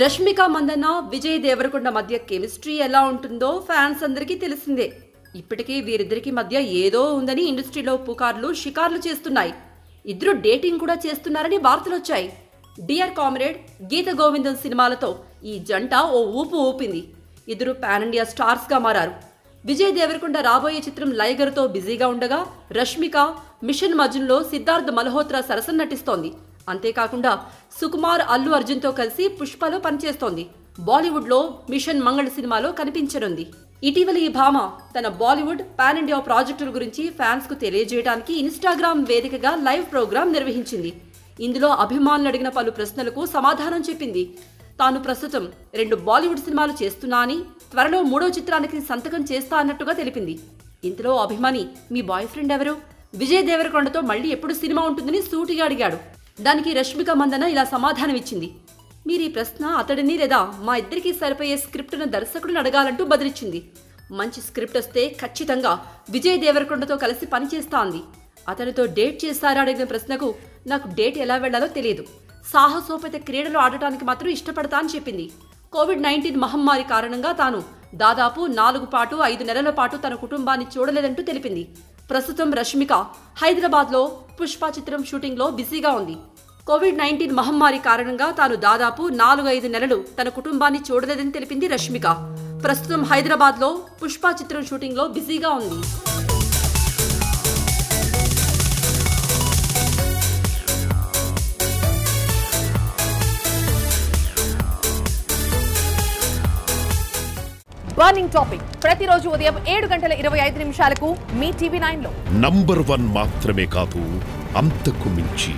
రష్మిక మందన్న విజయ్ దేవరకొండ మధ్య కెమిస్ట్రీ ఎలా ఉంటుందో ఫ్యాన్స్ అందరికీ తెలిసిందే. ఇప్పటికే వీరిద్దరికి మధ్య ఏదో ఉందని ఇండస్ట్రీలో పుకార్లు షికార్లు చేస్తున్నాయి. ఇద్దరు డేటింగ్ కూడా చేస్తున్నారని వార్తలొచ్చాయి డియర్ కామ్రేడ్ గీత గోవిందం సినిమాలతో ఈ జంట ఓ ఊపు ఊపింది. ఇద్దరు పాన్ ఇండియా స్టార్స్గా మారారు. విజయ్ దేవరకొండ రాబోయే చిత్రం లైగర్తో బిజీగా ఉండగా రష్మిక మిషన్ మజున్లో సిద్ధార్థ్ మల్హోత్రా సరసన నటిస్తోంది. అంతేకాకుండా సుకుమార్ అల్లు అర్జున్తో కలిసి పుష్పలో పనిచేస్తోంది. బాలీవుడ్లో మిషన్ మంగళ సినిమాలో కనిపించనుంది. ఇటీవల ఈ భామ తన బాలీవుడ్ పాన్ ఇండియా ప్రాజెక్టుల గురించి ఫ్యాన్స్కు తెలియజేయడానికి ఇన్స్టాగ్రామ్ వేదికగా లైవ్ ప్రోగ్రాం నిర్వహించింది. ఇందులో అభిమానులు అడిగిన పలు ప్రశ్నలకు సమాధానం చెప్పింది. తాను ప్రస్తుతం రెండు బాలీవుడ్ సినిమాలు చేస్తున్నా అని త్వరలో మూడో చిత్రానికి సంతకం చేస్తా అన్నట్టుగా తెలిపింది. ఇందులో అభిమాని మీ బాయ్ ఫ్రెండ్ ఎవరు? విజయ్ దేవరకొండతో మళ్ళీ ఎప్పుడు సినిమా ఉంటుందని సూటిగా అడిగాడు. దానికి రష్మిక మందన ఇలా సమాధానం ఇచ్చింది మీరు ఈ ప్రశ్న అతడిని లేదా మా ఇద్దరికి సరిపోయే స్క్రిప్ట్ను దర్శకుడిని అడగాలంటూ బదిలిచ్చింది. మంచి స్క్రిప్ట్ వస్తే ఖచ్చితంగా విజయ్ దేవరకొండతో కలిసి పనిచేస్తా అంది అతనితో డేట్ చేస్తారా అడిగిన ప్రశ్నకు నాకు డేట్ ఎలా వెళ్ళాలో తెలియదు. సాహసోపేత క్రీడలు ఆడటానికి మాత్రం ఇష్టపడతా అని చెప్పింది. కోవిడ్ నైన్టీన్ మహమ్మారి కారణంగా తాను దాదాపు నాలుగు పాటు ఐదు నెలల పాటు తన కుటుంబాన్ని చూడలేదంటూ తెలిపింది. ప్రస్తుతం రష్మిక హైదరాబాద్లో పుష్ప చిత్రం షూటింగ్లో బిజీగా ఉంది. కోవిడ్ నైన్టీన్ మహమ్మారి కారణంగా తాను దాదాపు నాలుగు ఐదు నెలలు తన కుటుంబాన్ని చూడలేదని తెలిపింది రష్మిక. ప్రస్తుతం హైదరాబాద్లో పుష్ప చిత్రం షూటింగ్లో బిజీగా ఉంది. బర్నింగ్ టాపిక్ ప్రతిరోజు ఉదయం ఏడు గంటల ఇరవై ఐదు నిమిషాలకు మీ టీవీ నైన్లో నంబర్ వన్ మాత్రమే కాదు అంతకు మించి.